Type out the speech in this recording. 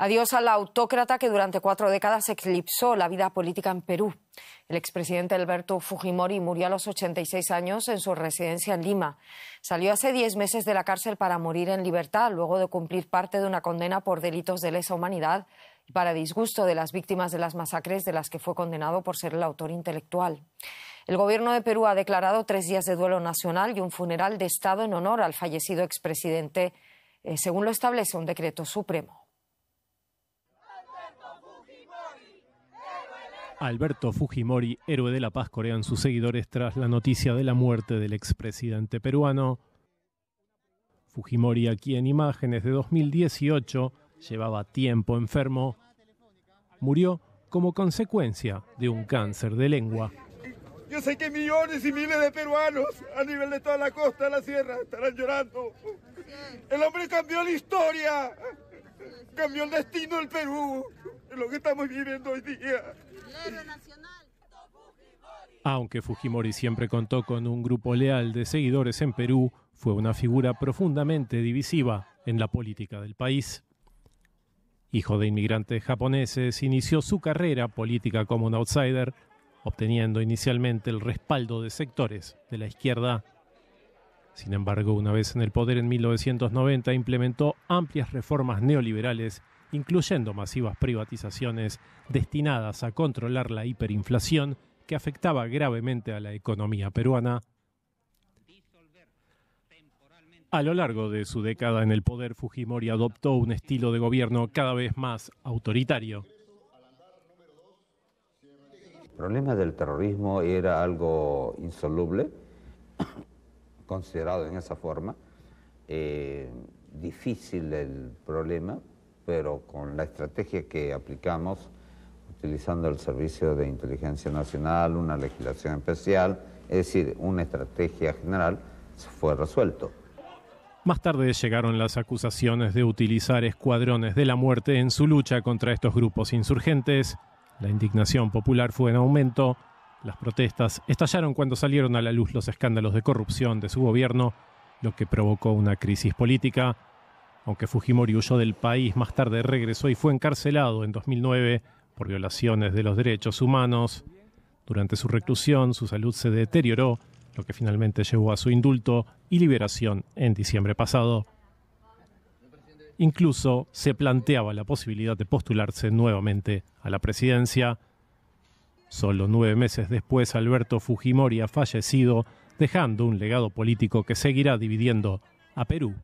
Adiós al autócrata que durante cuatro décadas eclipsó la vida política en Perú. El expresidente Alberto Fujimori murió a los 86 años en su residencia en Lima. Salió hace diez meses de la cárcel para morir en libertad, luego de cumplir parte de una condena por delitos de lesa humanidad y para disgusto de las víctimas de las masacres de las que fue condenado por ser el autor intelectual. El gobierno de Perú ha declarado tres días de duelo nacional y un funeral de Estado en honor al fallecido expresidente, eh, según lo establece un decreto supremo. Alberto Fujimori, héroe de la paz, corean sus seguidores tras la noticia de la muerte del expresidente peruano. Fujimori, aquí en imágenes de 2018, llevaba tiempo enfermo. Murió como consecuencia de un cáncer de lengua. Yo sé que millones y miles de peruanos a nivel de toda la costa de la sierra estarán llorando. El hombre cambió la historia, cambió el destino del Perú, es lo que estamos viviendo hoy día. Aunque Fujimori siempre contó con un grupo leal de seguidores en Perú, fue una figura profundamente divisiva en la política del país. Hijo de inmigrantes japoneses, inició su carrera política como un outsider, obteniendo inicialmente el respaldo de sectores de la izquierda. Sin embargo, una vez en el poder en 1990, implementó amplias reformas neoliberales incluyendo masivas privatizaciones destinadas a controlar la hiperinflación que afectaba gravemente a la economía peruana. A lo largo de su década en el poder, Fujimori adoptó un estilo de gobierno cada vez más autoritario. El problema del terrorismo era algo insoluble, considerado en esa forma, eh, difícil el problema, pero con la estrategia que aplicamos, utilizando el Servicio de Inteligencia Nacional, una legislación especial, es decir, una estrategia general, fue resuelto. Más tarde llegaron las acusaciones de utilizar escuadrones de la muerte en su lucha contra estos grupos insurgentes. La indignación popular fue en aumento. Las protestas estallaron cuando salieron a la luz los escándalos de corrupción de su gobierno, lo que provocó una crisis política. Aunque Fujimori huyó del país, más tarde regresó y fue encarcelado en 2009 por violaciones de los derechos humanos. Durante su reclusión, su salud se deterioró, lo que finalmente llevó a su indulto y liberación en diciembre pasado. Incluso se planteaba la posibilidad de postularse nuevamente a la presidencia. Solo nueve meses después, Alberto Fujimori ha fallecido, dejando un legado político que seguirá dividiendo a Perú